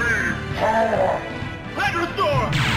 me power! Let!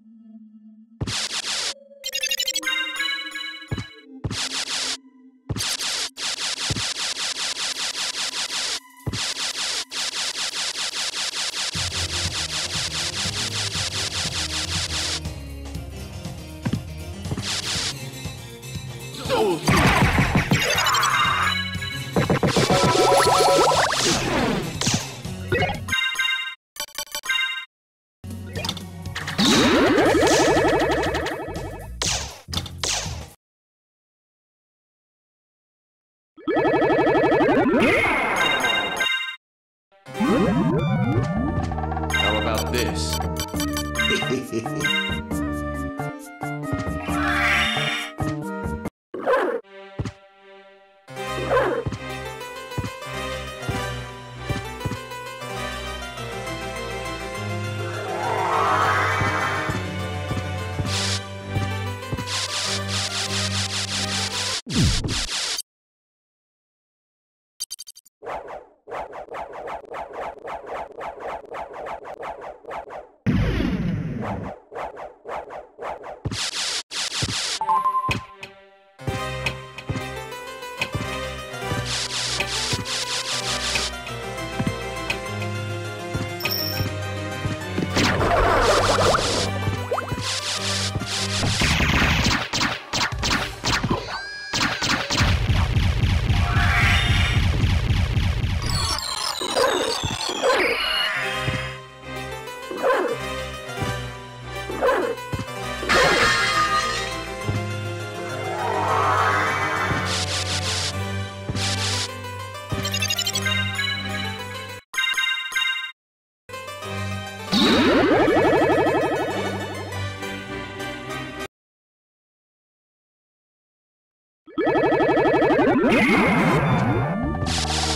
you How about this?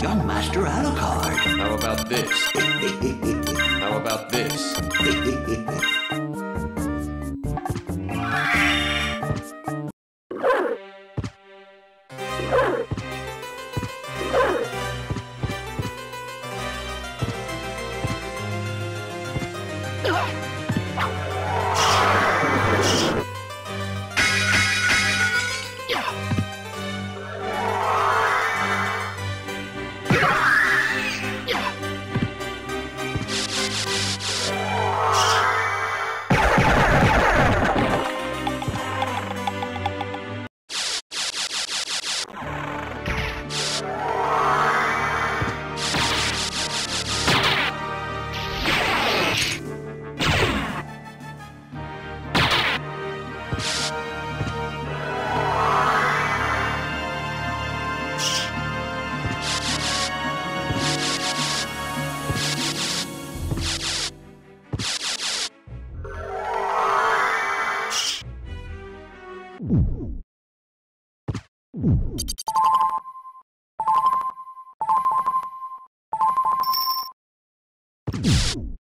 Young Master Alucard. How about this? How about this? うん。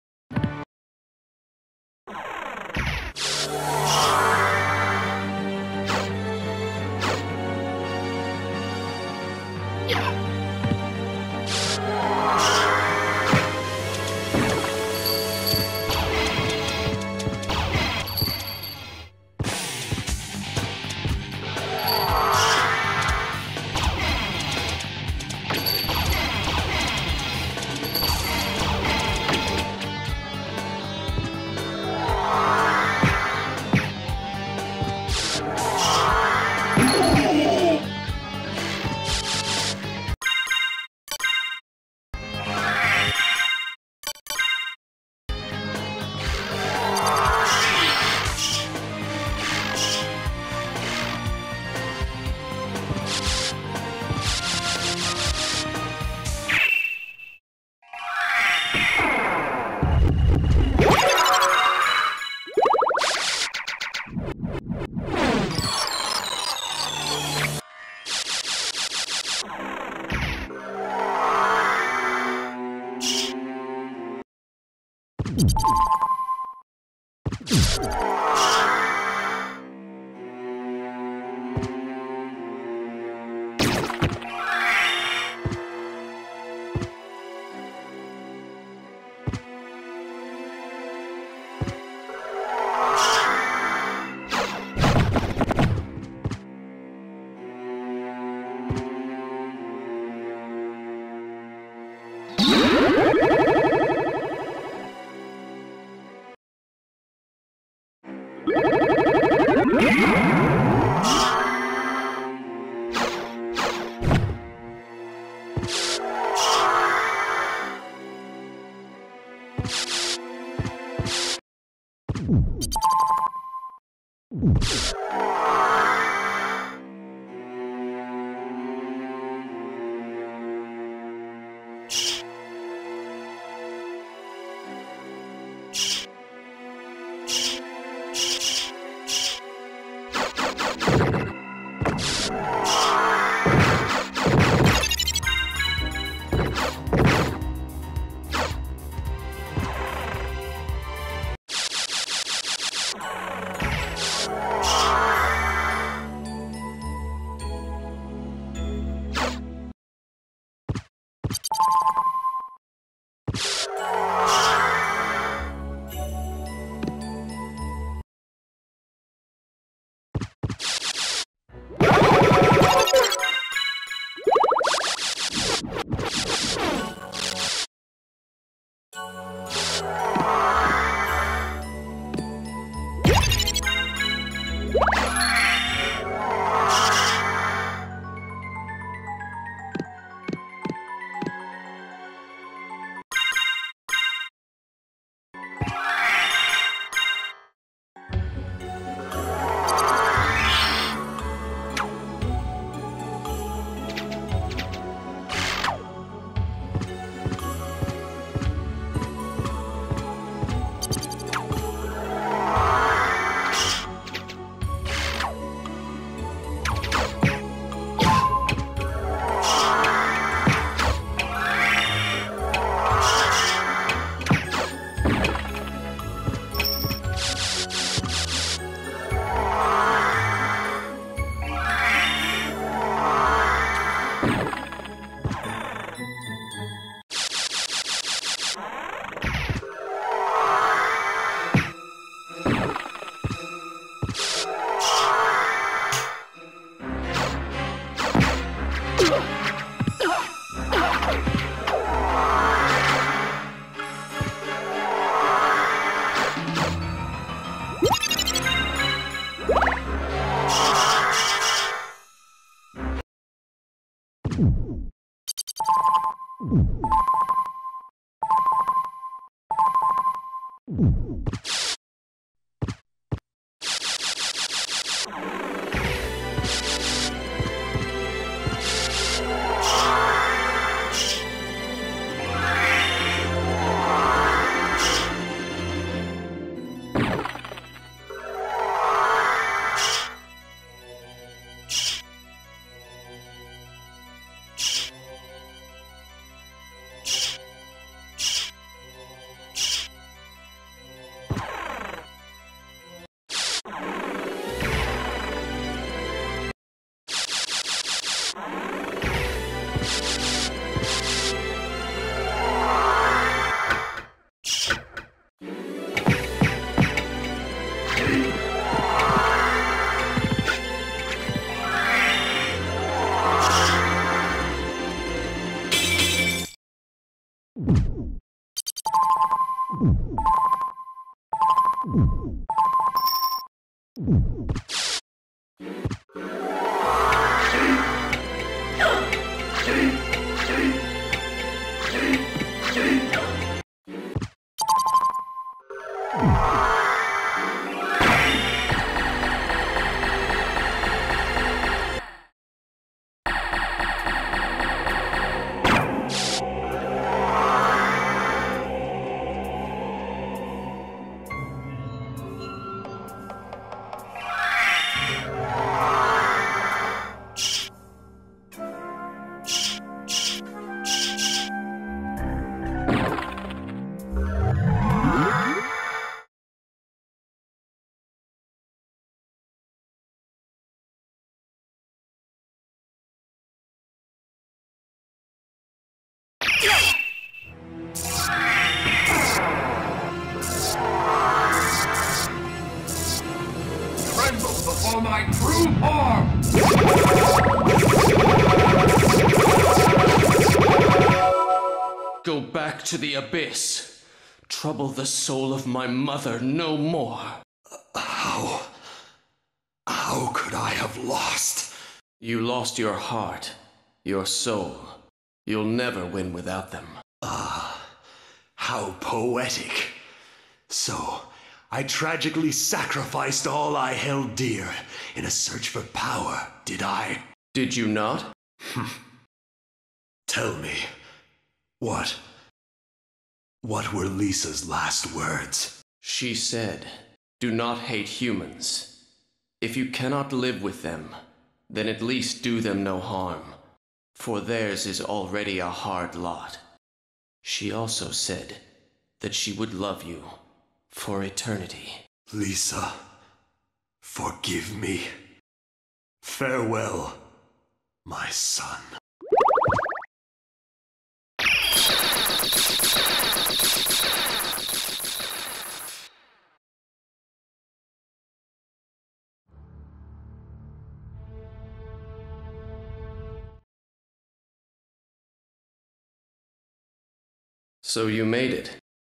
you Tremble to the abyss. Trouble the soul of my mother no more. How? How could I have lost? You lost your heart, your soul. You'll never win without them. Ah, how poetic. So, I tragically sacrificed all I held dear in a search for power, did I? Did you not? Tell me, what? What were Lisa's last words? She said, Do not hate humans. If you cannot live with them, then at least do them no harm, for theirs is already a hard lot. She also said that she would love you for eternity. Lisa, forgive me. Farewell, my son. So you made it.